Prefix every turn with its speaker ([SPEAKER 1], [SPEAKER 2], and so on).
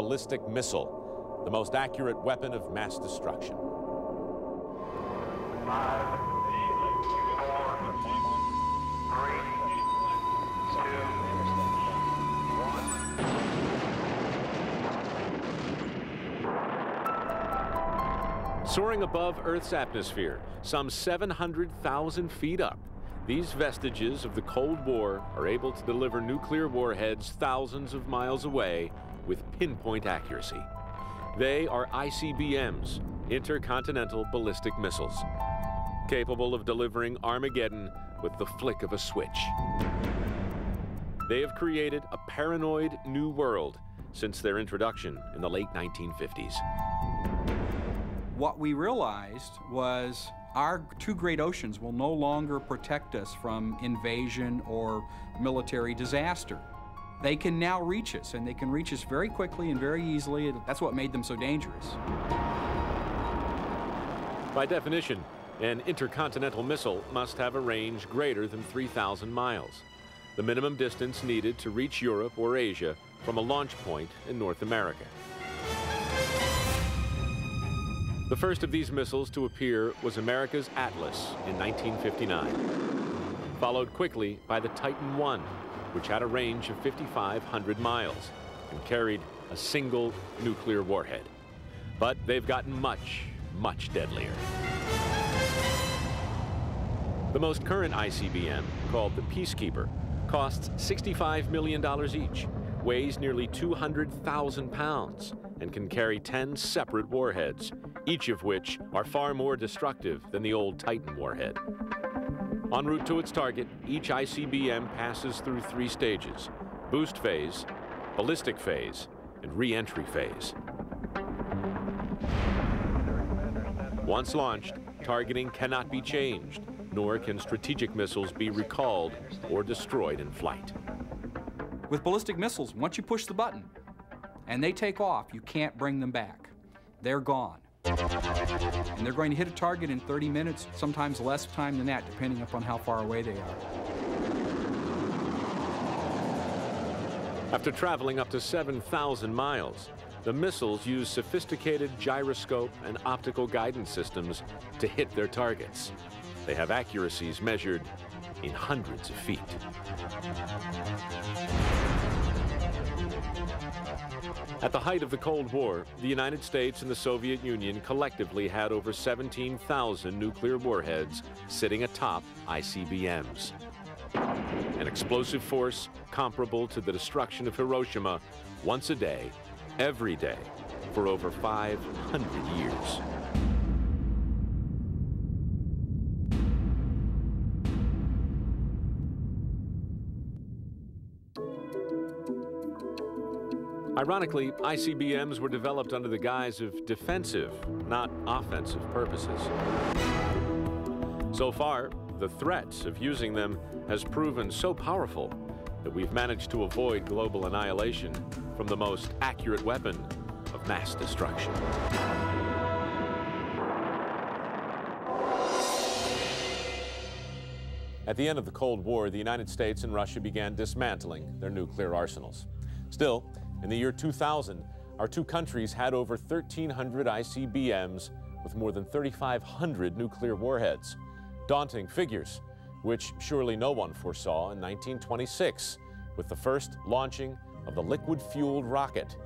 [SPEAKER 1] ballistic missile, the most accurate weapon of mass destruction. Soaring above Earth's atmosphere, some 700,000 feet up, these vestiges of the Cold War are able to deliver nuclear warheads thousands of miles away with pinpoint accuracy. They are ICBMs, intercontinental ballistic missiles, capable of delivering Armageddon with the flick of a switch. They have created a paranoid new world since their introduction in the late 1950s.
[SPEAKER 2] What we realized was our two great oceans will no longer protect us from invasion or military disaster. They can now reach us, and they can reach us very quickly and very easily. That's what made them so dangerous.
[SPEAKER 1] By definition, an intercontinental missile must have a range greater than 3,000 miles, the minimum distance needed to reach Europe or Asia from a launch point in North America. The first of these missiles to appear was America's Atlas in 1959, followed quickly by the Titan I, which had a range of 5,500 miles and carried a single nuclear warhead. But they've gotten much, much deadlier. The most current ICBM, called the Peacekeeper, costs $65 million each, weighs nearly 200,000 pounds, and can carry 10 separate warheads, each of which are far more destructive than the old Titan warhead. En route to its target, each ICBM passes through three stages, boost phase, ballistic phase, and re-entry phase. Once launched, targeting cannot be changed, nor can strategic missiles be recalled or destroyed in flight.
[SPEAKER 2] With ballistic missiles, once you push the button and they take off, you can't bring them back. They're gone. And they're going to hit a target in 30 minutes, sometimes less time than that, depending upon how far away they are.
[SPEAKER 1] After traveling up to 7,000 miles, the missiles use sophisticated gyroscope and optical guidance systems to hit their targets. They have accuracies measured in hundreds of feet. At the height of the Cold War, the United States and the Soviet Union collectively had over 17,000 nuclear warheads sitting atop ICBMs. An explosive force comparable to the destruction of Hiroshima once a day, every day, for over 500 years. Ironically, ICBMs were developed under the guise of defensive, not offensive purposes. So far, the threats of using them has proven so powerful that we've managed to avoid global annihilation from the most accurate weapon of mass destruction. At the end of the Cold War, the United States and Russia began dismantling their nuclear arsenals. Still, in the year 2000, our two countries had over 1,300 ICBMs with more than 3,500 nuclear warheads. Daunting figures, which surely no one foresaw in 1926 with the first launching of the liquid-fueled rocket